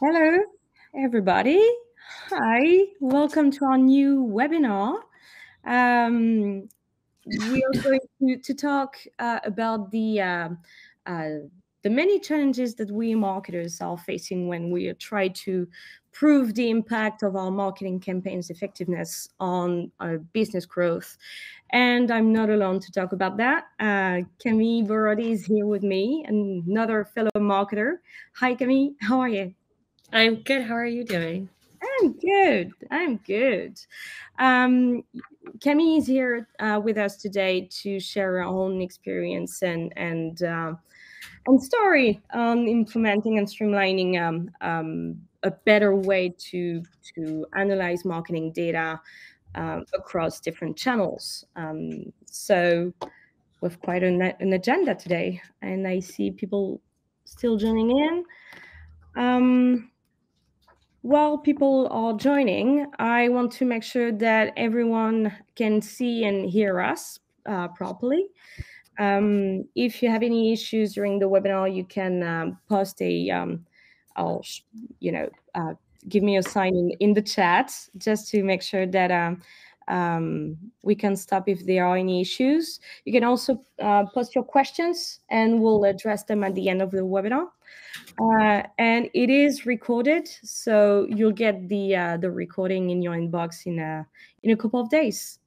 Hello, everybody. Hi, welcome to our new webinar. Um, we are going to, to talk uh, about the uh, uh, the many challenges that we marketers are facing when we try to prove the impact of our marketing campaigns effectiveness on our business growth. And I'm not alone to talk about that. Uh, Camille Borody is here with me, another fellow marketer. Hi, Camille. How are you? I'm good. How are you doing? I'm good. I'm good. Um, is here uh, with us today to share her own experience and and uh, and story on implementing and streamlining um, um, a better way to to analyze marketing data um, across different channels. Um, so we've quite an, an, agenda today, and I see people still joining in. While people are joining, I want to make sure that everyone can see and hear us uh, properly. Um, if you have any issues during the webinar, you can um, post a, um, I'll, you know, uh, give me a sign in, in the chat just to make sure that um, um, we can stop if there are any issues. You can also uh, post your questions and we'll address them at the end of the webinar. Uh, and it is recorded, so you'll get the uh, the recording in your inbox in a in a couple of days.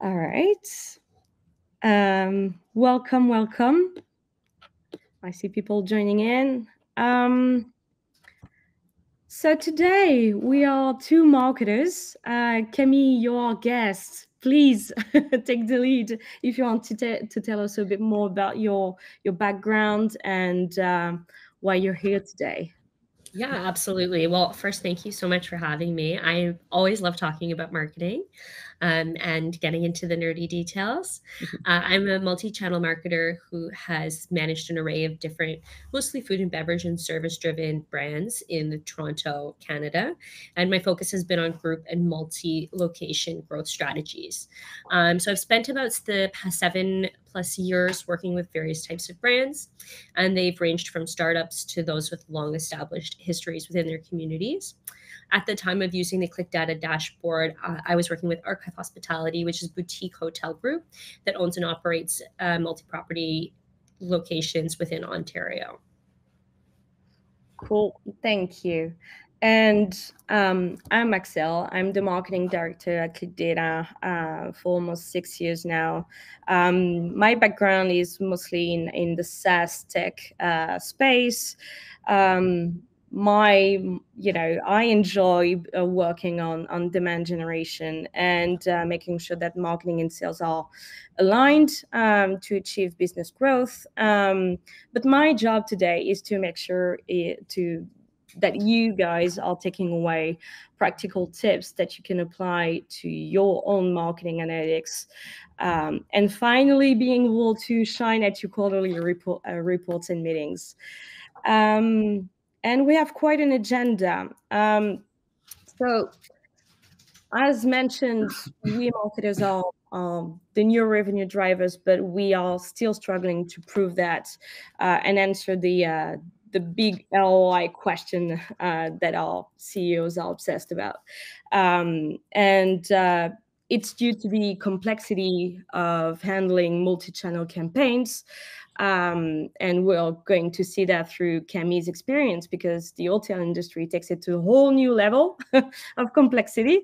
All right. Um, welcome, welcome. I see people joining in. Um, so today we are two marketers. Uh, Camille, your guest. Please take the lead if you want to, to tell us a bit more about your your background and um, why you're here today. Yeah, absolutely. Well, first, thank you so much for having me. I always love talking about marketing um, and getting into the nerdy details. Mm-hmm. Uh, I'm a multi channel marketer who has managed an array of different, mostly food and beverage and service driven brands in Toronto, Canada. And my focus has been on group and multi location growth strategies. Um, so I've spent about the past seven plus years working with various types of brands, and they've ranged from startups to those with long established histories within their communities. At the time of using the ClicData dashboard, uh, I was working with Archive Hospitality, which is boutique hotel group that owns and operates uh, multi-property locations within Ontario. Cool, thank you. And um, I'm Axelle. I'm the marketing director at ClicData uh, for almost six years now. Um, my background is mostly in, in the SaaS tech uh, space. Um, my, you know, I enjoy uh, working on on demand generation and uh, making sure that marketing and sales are aligned um, to achieve business growth. Um, but my job today is to make sure it, to that you guys are taking away practical tips that you can apply to your own marketing analytics. Um, and finally, being able to shine at your quarterly report, uh, reports and meetings. Um, and we have quite an agenda. Um, so, as mentioned, we marketers are um, the new revenue drivers, but we are still struggling to prove that uh, and answer the uh, the big ROI question uh, that our CEOs are obsessed about. Um, and uh, it's due to the complexity of handling multi-channel campaigns. Um, and we're going to see that through cami's experience because the hotel industry takes it to a whole new level of complexity.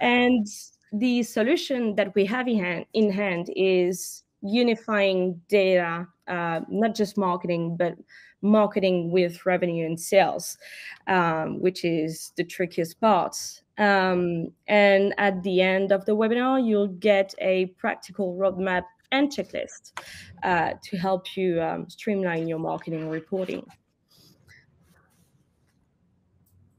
And the solution that we have in hand, in hand is unifying data, uh, not just marketing, but marketing with revenue and sales, um, which is the trickiest part. Um, and at the end of the webinar, you'll get a practical roadmap and checklist uh, to help you um, streamline your marketing reporting.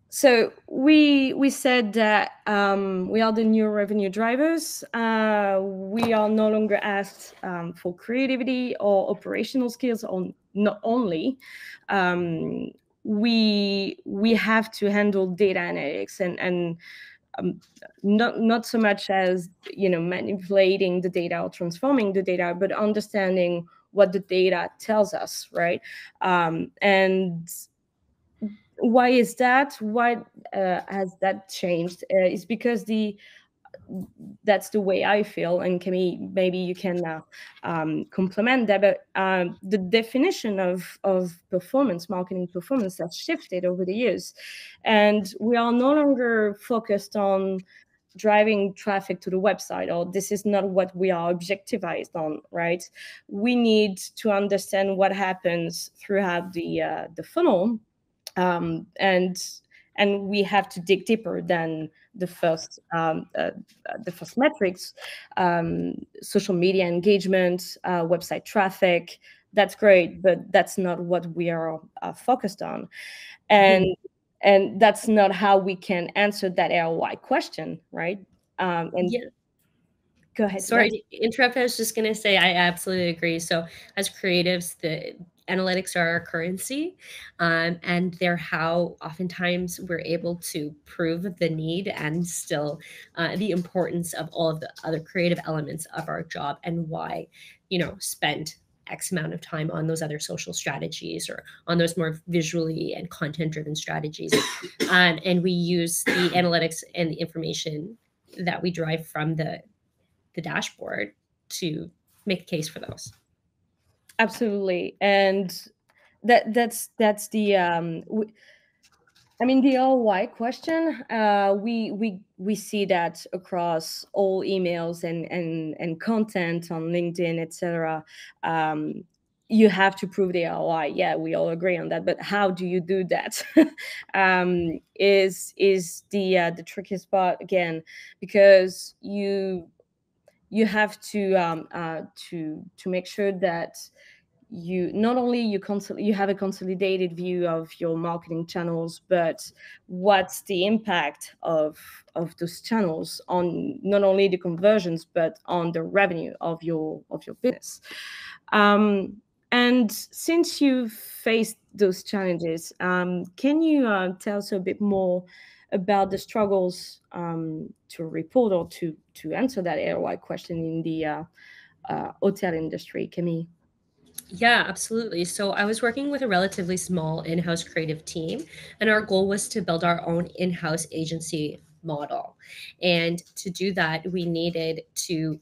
So we we said that um, we are the new revenue drivers. Uh, we are no longer asked um, for creativity or operational skills on not only. Um, we we have to handle data analytics and and um, not not so much as you know manipulating the data or transforming the data, but understanding what the data tells us, right? Um, and why is that? Why uh, has that changed? Uh, it's because the that's the way I feel. And Camille, maybe you can uh, um, complement that. But um, the definition of of performance marketing performance has shifted over the years, and we are no longer focused on driving traffic to the website or this is not what we are objectivized on right we need to understand what happens throughout the uh, the funnel um, and and we have to dig deeper than the first um, uh, the first metrics um, social media engagement uh, website traffic that's great but that's not what we are uh, focused on and mm-hmm and that's not how we can answer that ROI question, right? Um, and yeah. go ahead. Sorry interrupt. I was just going to say I absolutely agree. So as creatives, the analytics are our currency, um, and they're how oftentimes we're able to prove the need and still uh, the importance of all of the other creative elements of our job and why you know spend X amount of time on those other social strategies or on those more visually and content driven strategies. um, and we use the analytics and the information that we derive from the the dashboard to make a case for those. Absolutely. And that that's that's the um I mean, the ROI question, uh, we we we see that across all emails and and and content on LinkedIn, etc. Um, you have to prove the ROI. Yeah, we all agree on that. But how do you do that? um, is is the uh, the trickiest part again, because you you have to um, uh, to to make sure that you not only you consol- you have a consolidated view of your marketing channels but what's the impact of of those channels on not only the conversions but on the revenue of your of your business. Um, and since you've faced those challenges um, can you uh, tell us a bit more about the struggles um, to report or to to answer that ROI question in the uh, uh, hotel industry, Camille? Yeah, absolutely. So I was working with a relatively small in house creative team, and our goal was to build our own in house agency model. And to do that, we needed to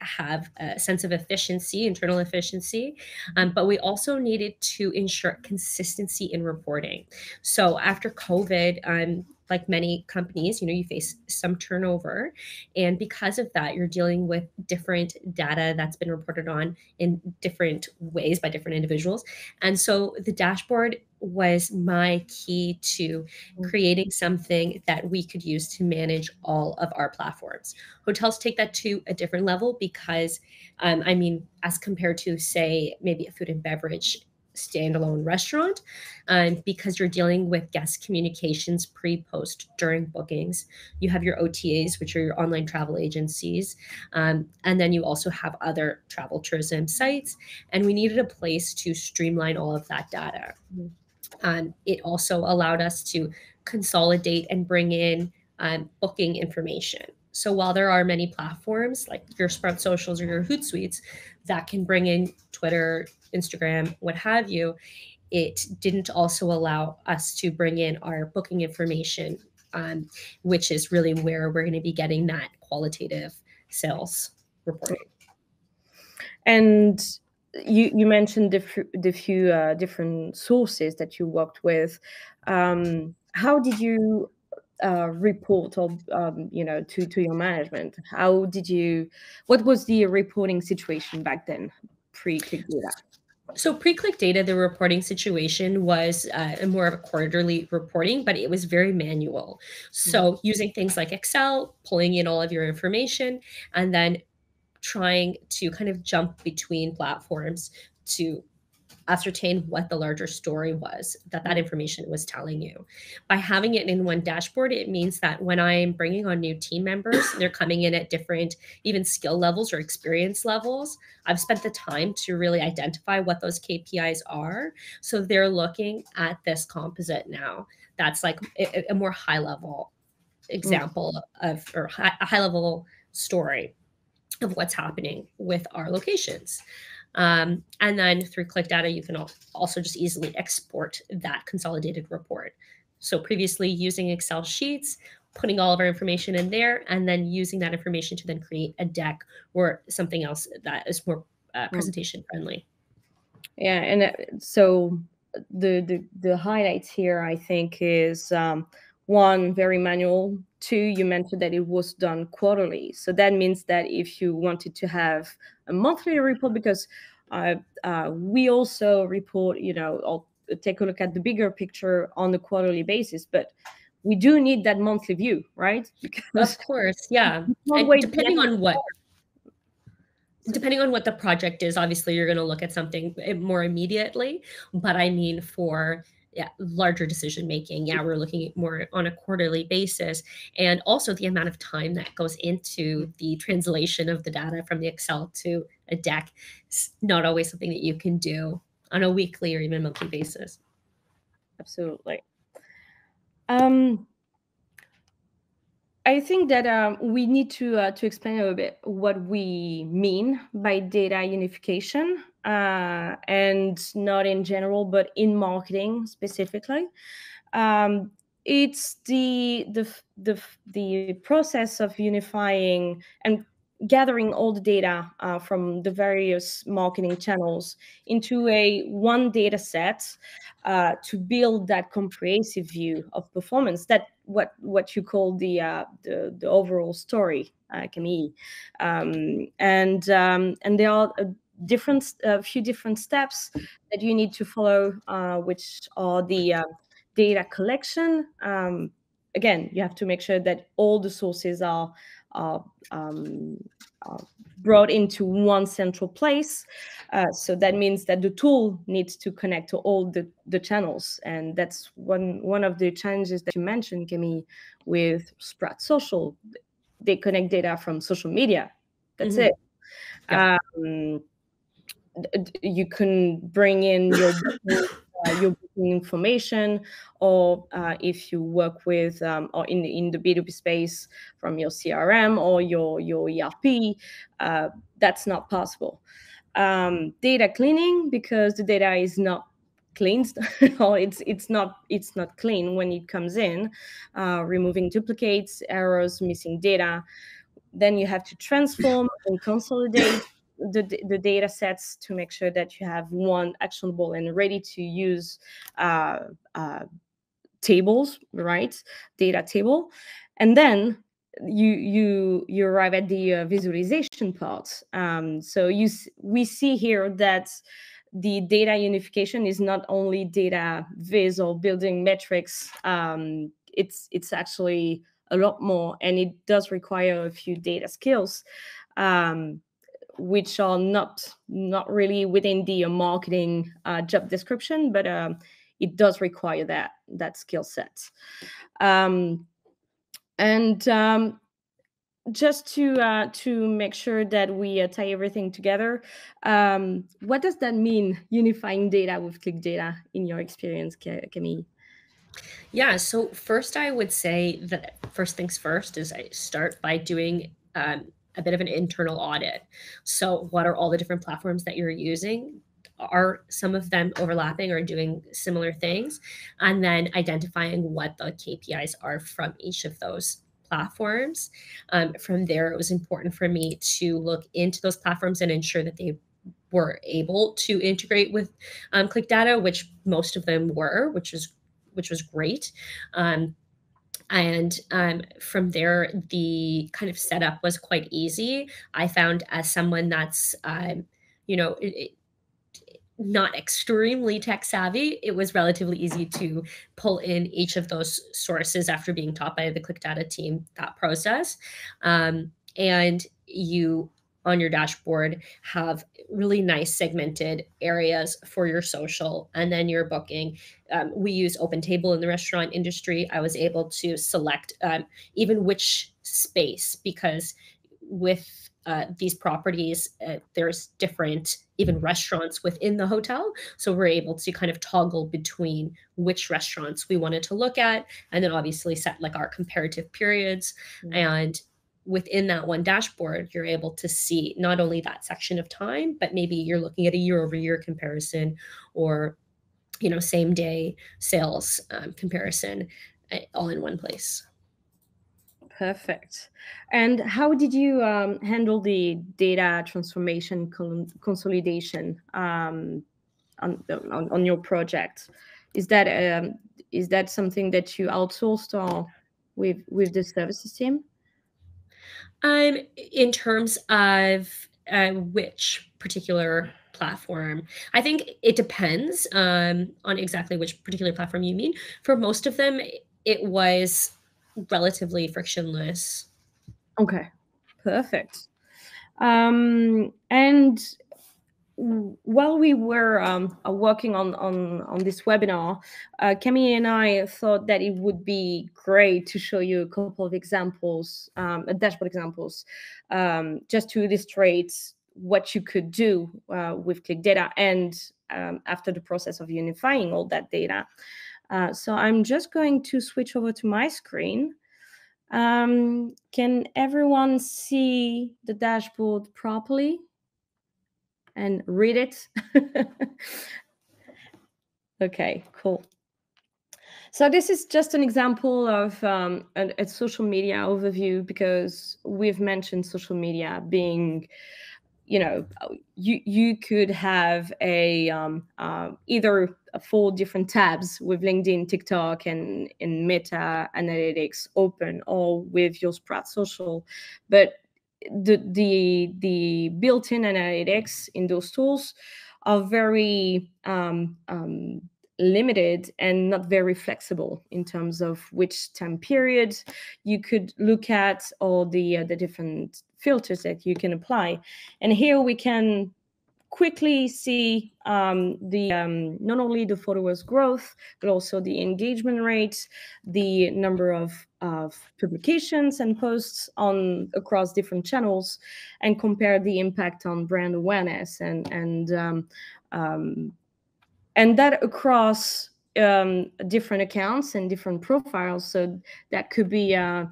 have a sense of efficiency, internal efficiency, um, but we also needed to ensure consistency in reporting. So after COVID, um, like many companies, you know, you face some turnover. And because of that, you're dealing with different data that's been reported on in different ways by different individuals. And so the dashboard was my key to mm. creating something that we could use to manage all of our platforms. Hotels take that to a different level because, um, I mean, as compared to, say, maybe a food and beverage standalone restaurant um, because you're dealing with guest communications pre, post, during bookings. You have your OTAs, which are your online travel agencies. Um, and then you also have other travel tourism sites. And we needed a place to streamline all of that data. Um, it also allowed us to consolidate and bring in um, booking information. So while there are many platforms like your Sprout Socials or your Hootsuites that can bring in Twitter, Instagram, what have you, it didn't also allow us to bring in our booking information, um, which is really where we're going to be getting that qualitative sales reporting. And you you mentioned the, the few uh, different sources that you worked with. Um, how did you uh, report or um, you know to to your management? How did you? What was the reporting situation back then, pre ClicData? So pre-ClicData, the reporting situation was uh, more of a quarterly reporting, but it was very manual. So mm-hmm. using things like Excel, pulling in all of your information, and then trying to kind of jump between platforms to ascertain what the larger story was that that information was telling you. By having it in one dashboard, it means that when I'm bringing on new team members, they're coming in at different even skill levels or experience levels. I've spent the time to really identify what those KPIs are. So they're looking at this composite now. That's like a, a more high level example mm. of or high, a high level story of what's happening with our locations. Um, and then through ClicData, you can also just easily export that consolidated report So previously using Excel sheets, putting all of our information in there, and then using that information to then create a deck or something else that is more uh, hmm. presentation friendly. Yeah, and uh, so the, the the highlights here, I think, is um, one very manual. Two, you mentioned that it was done quarterly, so that means that if you wanted to have a monthly report, because uh, uh, we also report, you know, I'll take a look at the bigger picture on the quarterly basis but we do need that monthly view right? Because of course yeah. Depending on what depending on what the project is obviously you're going to look at something more immediately. But i mean for yeah, larger decision making. Yeah, we're looking at more on a quarterly basis. And also the amount of time that goes into the translation of the data from the Excel to a deck is not always something that you can do on a weekly or even monthly basis. Absolutely. Um, I think that um, we need to uh, to explain a little bit what we mean by data unification, uh, and not in general, but in marketing specifically. Um, it's the the the the process of unifying and gathering all the data uh, from the various marketing channels into a one data set uh, to build that comprehensive view of performance that what what you call the uh, the, the overall story uh, Camille um, and um, and there are a different a few different steps that you need to follow uh, which are the uh, data collection um, again you have to make sure that all the sources are are um, brought into one central place. Uh, so that means that the tool needs to connect to all the, the channels. And that's one, one of the challenges that you mentioned, Camille, with Sprout Social. They connect data from social media. That's mm-hmm. it. Yeah. Um, you can bring in your uh, your booking information, or uh, if you work with um, or in the, in the B2B space from your CRM or your your ERP, uh, that's not possible. Um, data cleaning because the data is not cleansed or it's it's not it's not clean when it comes in uh, removing duplicates errors missing data then you have to transform and consolidate the, the data sets to make sure that you have one actionable and ready to use uh, uh, tables, right? Data table. And then you you you arrive at the uh, visualization part. Um, so you we see here that the data unification is not only data viz or building metrics. Um, it's it's actually a lot more, and it does require a few data skills. Um, which are not not really within the uh, marketing uh, job description, but um, it does require that that skill set. Um, and um, just to uh, to make sure that we uh, tie everything together, um, what does that mean? Unifying data with ClicData in your experience, Camille? Yeah. So first, I would say that first things first is I start by doing um, a bit of an internal audit. So, what are all the different platforms that you're using? Are some of them overlapping or doing similar things? And then identifying what the KPIs are from each of those platforms. Um, from there, it was important for me to look into those platforms and ensure that they were able to integrate with um, ClicData, which most of them were, which was which was great. Um, and um, from there the kind of setup was quite easy. I found as someone that's um, you know it, not extremely tech savvy it was relatively easy to pull in each of those sources after being taught by the ClicData team that process. Um, and you on your dashboard have really nice segmented areas for your social and then your booking. Um, we use OpenTable in the restaurant industry. I was able to select um, even which space because with uh, these properties, uh, there's different even restaurants within the hotel. So we're able to kind of toggle between which restaurants we wanted to look at, and then obviously set like our comparative periods. Mm-hmm. And within that one dashboard, you're able to see not only that section of time, but maybe you're looking at a year over year comparison or you know, same day sales um, comparison uh, all in one place. Perfect. And how did you um, handle the data transformation consolidation um, on, on, on your project? Is that um, is that something that you outsourced or with with the services team? Um, in terms of uh, which particular platform, I think it depends um, on exactly which particular platform you mean. For most of them, it was relatively frictionless. Okay, perfect. Um, and while we were um, uh, working on, on, on this webinar, uh, Camille and I thought that it would be great to show you a couple of examples, um, dashboard examples, um, just to illustrate what you could do uh, with ClicData and um, after the process of unifying all that data. Uh, so I'm just going to switch over to my screen. Um, can everyone see the dashboard properly? And read it. okay, cool. So this is just an example of um, a, a, social media overview because we've mentioned social media being, you know, you you could have a um, uh, either four different tabs with LinkedIn, TikTok, and in Meta Analytics open, or with your Sprout Social, but the the the built-in analytics in those tools are very um, um, limited and not very flexible in terms of which time period you could look at or the uh, the different filters that you can apply. And here we can quickly see um, the um, not only the followers growth but also the engagement rate the number of, of publications and posts on across different channels and compare the impact on brand awareness and and um, um and that across um, different accounts and different profiles. So that could be uh,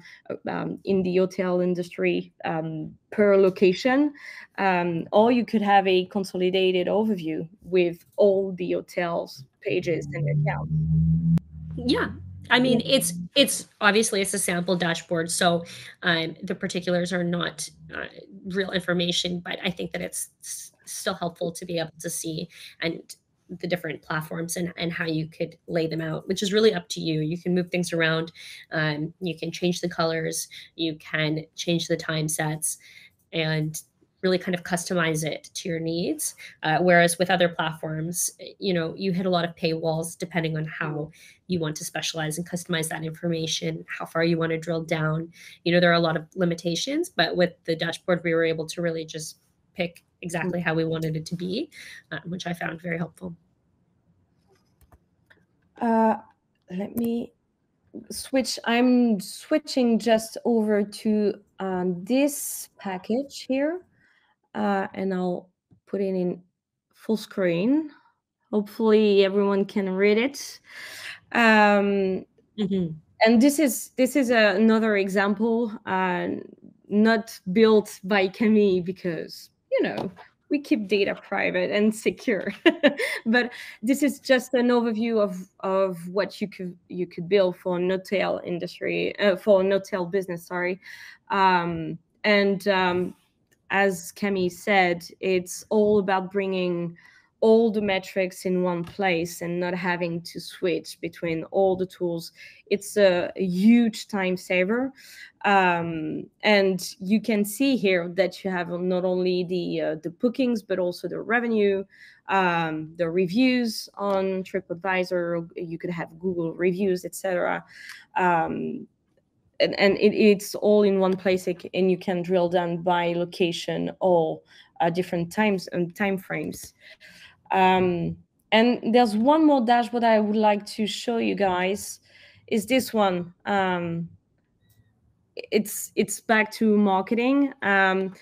um, in the hotel industry um, per location, um, or you could have a consolidated overview with all the hotels pages and accounts. Yeah. I mean, it's it's obviously it's a sample dashboard, so um, the particulars are not uh, real information. But I think that it's still helpful to be able to see and the different platforms and, and how you could lay them out, which is really up to you. You can move things around. Um, you can change the colors. You can change the time sets and really kind of customize it to your needs. Uh, whereas with other platforms, you know, you hit a lot of paywalls depending on how you want to specialize and customize that information, how far you want to drill down. You know, there are a lot of limitations, but with the dashboard, we were able to really just pick exactly how we wanted it to be, uh, which I found very helpful. Uh, let me switch. I'm switching just over to um, this package here, uh, and I'll put it in full screen. Hopefully, everyone can read it. Um, mm-hmm. And this is this is another example, uh, not built by Camille because you know we keep data private and secure. But this is just an overview of of what you could you could build for no-tail industry uh, for no-tail business sorry. Um, and um, as Kemi said it's all about bringing all the metrics in one place and not having to switch between all the tools. It's a, huge time saver. Um, and you can see here that you have not only the uh, the bookings but also the revenue, um, the reviews on TripAdvisor. You could have Google reviews, etc. Um, and, and it, it's all in one place, and you can drill down by location or uh, different times and time frames. Um, and there's one more dashboard I would like to show you guys is this one. Um, it's it's back to marketing. Um,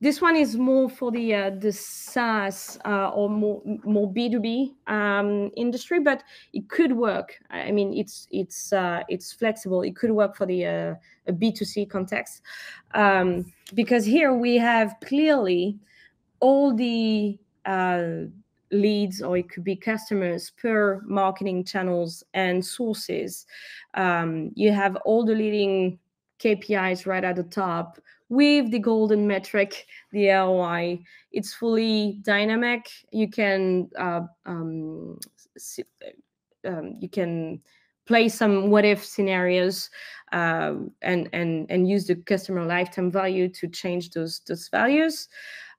this one is more for the uh, the SaaS uh, or more more B two B um, industry, but it could work. I mean, it's it's uh, it's flexible. It could work for the B two C context um, because here we have clearly all the uh, leads or it could be customers per marketing channels and sources. Um, you have all the leading KPIs right at the top with the golden metric, the ROI. It's fully dynamic. You can uh, um, um, you can play some what if scenarios uh, and and and use the customer lifetime value to change those those values.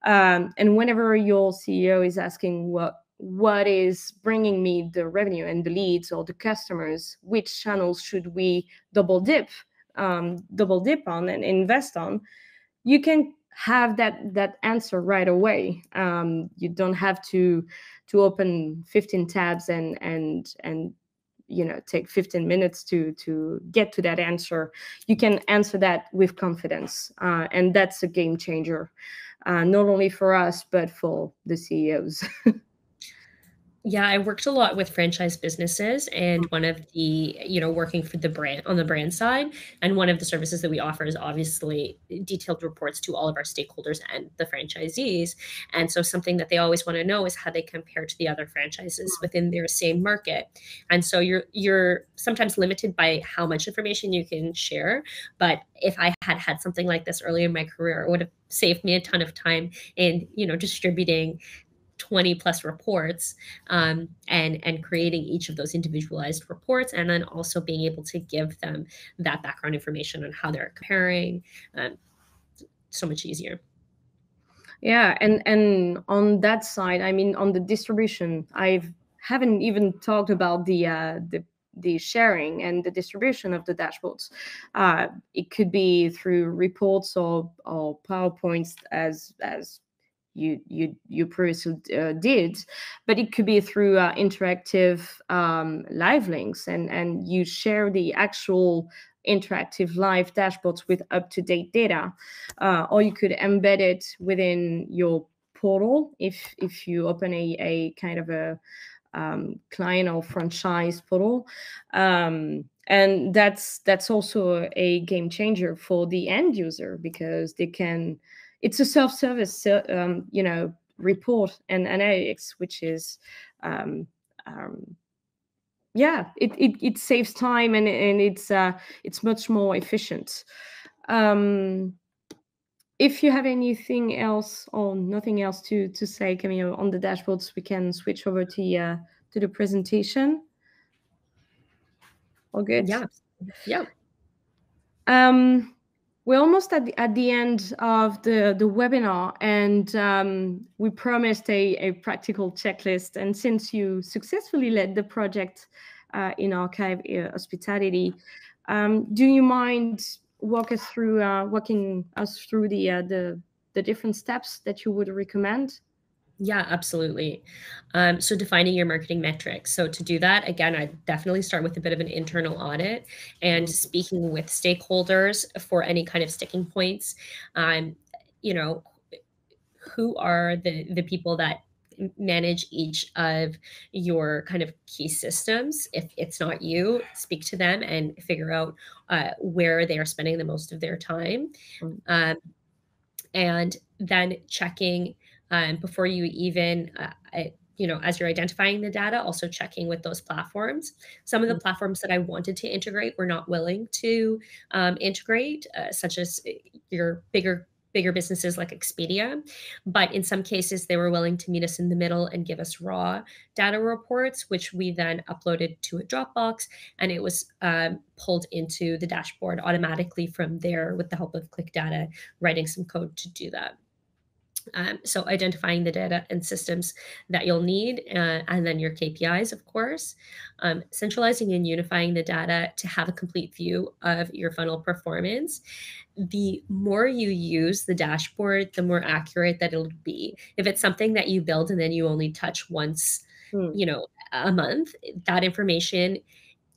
Um, and whenever your CEO is asking what what is bringing me the revenue and the leads or the customers, which channels should we double dip, um, double dip on and invest on, you can have that that answer right away. Um, you don't have to to open 15 tabs and and and you know take 15 minutes to to get to that answer you can answer that with confidence uh, and that's a game changer uh, not only for us but for the ceos Yeah, I worked a lot with franchise businesses and one of the, you know, working for the brand on the brand side. And one of the services that we offer is obviously detailed reports to all of our stakeholders and the franchisees. And so something that they always want to know is how they compare to the other franchises mm-hmm. within their same market. And so you're you're sometimes limited by how much information you can share. But if I had had something like this early in my career, it would have saved me a ton of time in, you know, distributing 20 plus reports um, and and creating each of those individualized reports and then also being able to give them that background information on how they're comparing um, so much easier yeah and and on that side i mean on the distribution i haven't even talked about the uh, the the sharing and the distribution of the dashboards. Uh, it could be through reports or, or PowerPoints as as you you you previously uh, did but it could be through uh, interactive um, live links and and you share the actual interactive live dashboards with up-to-date data uh, or you could embed it within your portal if if you open a, a kind of a um, client or franchise portal. Um, and that's that's also a game changer for the end user because they can it's a self-service, um, you know, report and analytics, which is, um, um, yeah, it, it, it saves time and and it's uh, it's much more efficient. Um, if you have anything else or nothing else to to say, Camille, on the dashboards, we can switch over to uh, to the presentation. All good. Yeah. Yeah. Um, we're almost at the, at the end of the, the webinar and um, we promised a, a practical checklist. And since you successfully led the project uh, in archive uh, hospitality um, do you mind walk us through uh, walking us through the, uh, the the different steps that you would recommend yeah, absolutely. Um, so defining your marketing metrics. So to do that, again, I definitely start with a bit of an internal audit and speaking with stakeholders for any kind of sticking points. Um, you know, who are the the people that manage each of your kind of key systems. If it's not you, speak to them and figure out uh, where they are spending the most of their time. Mm. Um, and then checking um, before you even uh, you know as you're identifying the data also checking with those platforms. Some of the mm-hmm. platforms that i wanted to integrate were not willing to um, integrate uh, such as uh, your bigger bigger businesses like expedia. But in some cases they were willing to meet us in the middle and give us raw data reports which we then uploaded to a dropbox and it was um, pulled into the dashboard automatically from there with the help of ClicData writing some code to do that um, so identifying the data and systems that you'll need, uh, and then your KPIs, of course. Um, centralizing and unifying the data to have a complete view of your funnel performance. The more you use the dashboard, the more accurate that it'll be. If it's something that you build and then you only touch once, hmm. you know, a month, that information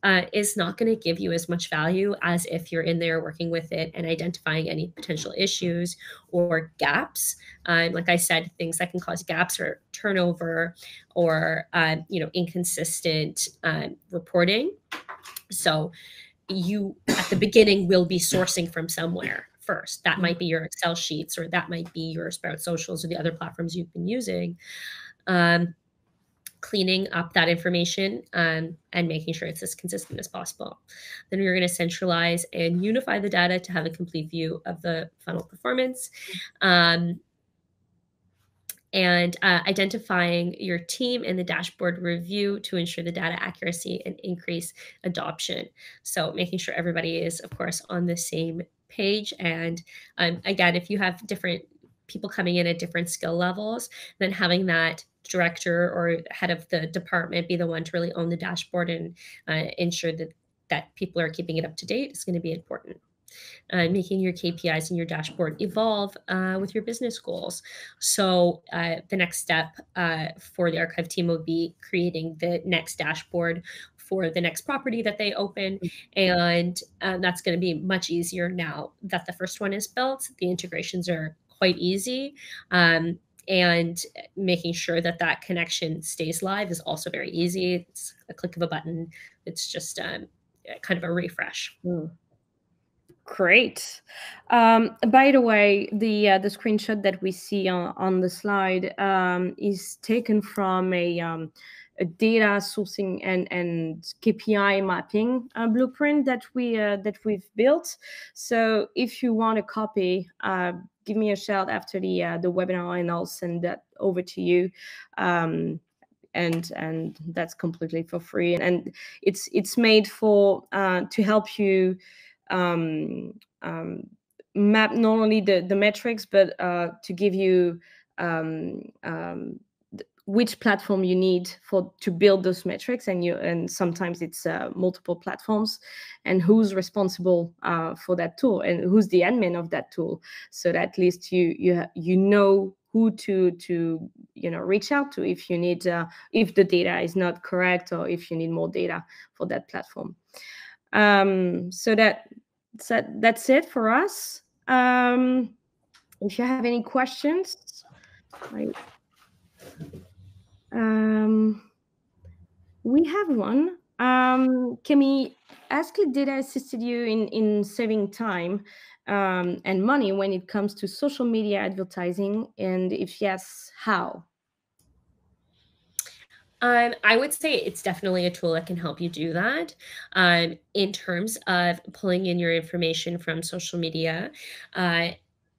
uh, is not going to give you as much value as if you're in there working with it and identifying any potential issues or gaps. Um, like I said, things that can cause gaps or turnover or uh, you know inconsistent uh, reporting. So you at the beginning will be sourcing from somewhere first. That might be your Excel sheets or that might be your Sprout Socials or the other platforms you've been using. Um, cleaning up that information um, and making sure it's as consistent as possible. Then we're going to centralize and unify the data to have a complete view of the funnel performance. Um, and uh, identifying your team in the dashboard review to ensure the data accuracy and increase adoption. So making sure everybody is, of course, on the same page. And um, again, if you have different people coming in at different skill levels, then having that director or head of the department be the one to really own the dashboard and uh, ensure that that people are keeping it up to date is going to be important uh, making your KPIs and your dashboard evolve uh, with your business goals. So uh, the next step uh, for the archive team will be creating the next dashboard for the next property that they open. And uh, that's going to be much easier now that the first one is built. The integrations are quite easy. Um, and making sure that that connection stays live is also very easy. It's a click of a button. It's just um, kind of a refresh. Mm. Great. Um, by the way, the uh, the screenshot that we see on, on the slide um, is taken from a, um, a data sourcing and, and KPI mapping uh, blueprint that we uh, that we've built. So if you want a copy, uh, give me a shout after the uh, the webinar, and I'll send that over to you um, and and that's completely for free and it's it's made for uh, to help you um, um, map not only the, the metrics, but uh, to give you um, um, which platform you need for to build those metrics and you and sometimes it's uh, multiple platforms and who's responsible uh, for that tool and who's the admin of that tool so that at least you you you know who to to you know reach out to if you need uh, if the data is not correct or if you need more data for that platform um, so that that that's it for us. Um, if you have any questions, right. Um, we have one. Um, Kemi, ask data assisted you in in saving time um, and money when it comes to social media advertising, and if yes, how? Um, I would say it's definitely a tool that can help you do that. Um, in terms of pulling in your information from social media, uh,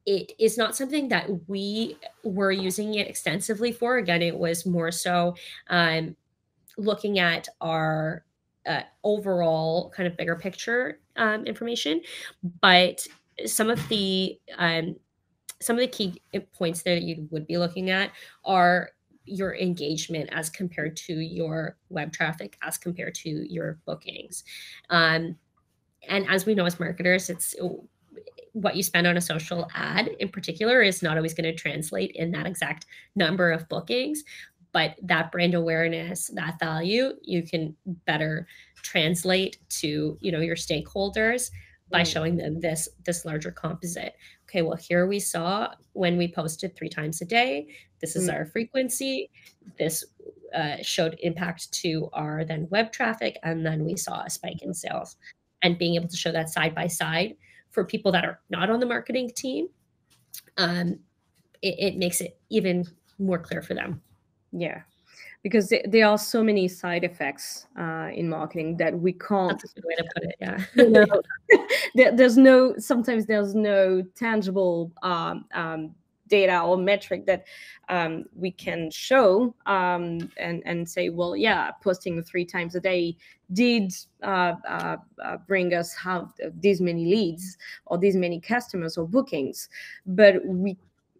it is not something that we were using it extensively for. Again, it was more so um, looking at our uh, overall kind of bigger picture um, information, but some of the um, some of the key points that you would be looking at are your engagement as compared to your web traffic as compared to your bookings um, and as we know as marketers it's what you spend on a social ad in particular is not always going to translate in that exact number of bookings but that brand awareness that value you can better translate to you know your stakeholders by showing them this this larger composite. Okay well here we saw when we posted three times a day this is mm. our frequency this uh, showed impact to our then web traffic and then we saw a spike in sales. And being able to show that side by side for people that are not on the marketing team um, it, it makes it even more clear for them yeah because there are so many side effects uh, in marketing that we can't. That's a good way to put it. Yeah. you know, there, there's no. Sometimes there's no tangible um, um, data or metric that um, we can show um, and and say, well, yeah, posting three times a day did uh, uh, uh, bring us how these many leads or these many customers or bookings, but we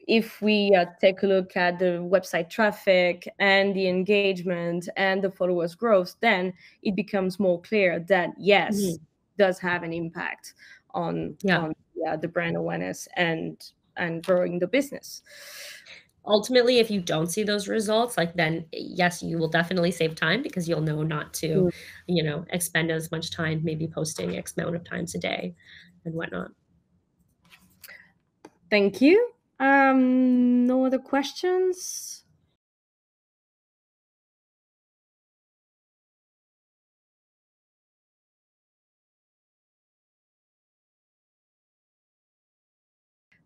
if we uh, take a look at the website traffic and the engagement and the followers growth, then it becomes more clear that yes, mm-hmm. does have an impact on, yeah. on yeah, the brand awareness and and growing the business. Ultimately, if you don't see those results, like then yes, you will definitely save time because you'll know not to, mm-hmm. you know, expend as much time maybe posting X amount of times a day and whatnot. Thank you. Um, no other questions?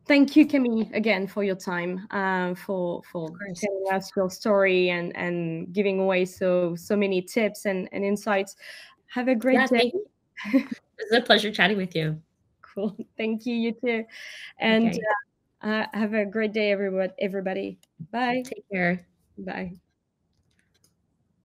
Thank you, Camille, again for your time, uh, for for telling us your story and and giving away so so many tips and, and insights. Have a great yeah, day. it was a pleasure chatting with you. Cool. Thank you. You too. And okay. uh, uh, have a great day, everyone. Everybody. Bye. Take care. Bye.